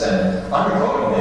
this, and under voting